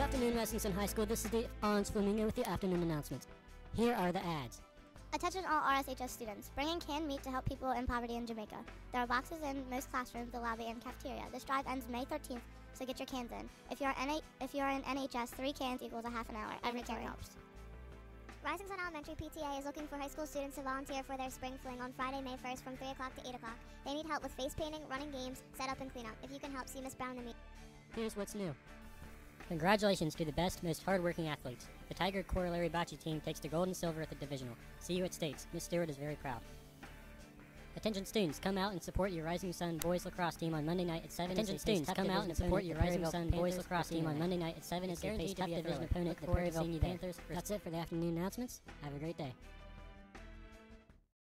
afternoon, Westington High School. This is the Orange Flamingo with the afternoon announcements. Here are the ads. Attention all RSHS students. Bring in canned meat to help people in poverty in Jamaica. There are boxes in most classrooms, the lobby, and cafeteria. This drive ends May 13th, so get your cans in. If you're, NA- if you're in NHS, three cans equals a half an hour. Every can helps. Rising Sun Elementary PTA is looking for high school students to volunteer for their spring fling on Friday, May 1st from 3 o'clock to 8 o'clock. They need help with face painting, running games, setup, and cleanup. If you can help, see Miss Brown and me. Here's what's new. Congratulations to the best, most hardworking athletes. The Tiger Corollary Bocce team takes the gold and silver at the divisional. See you at States. Miss Stewart is very proud. Attention students, come out and support your Rising Sun boys lacrosse team on Monday night at 7 Attention students, come out and support your Rising Sun boys lacrosse team on Monday night. at 7 as they face tough division opponent, the forward to Perryville seeing you there. Panthers. That's it for the afternoon announcements. Have a great day.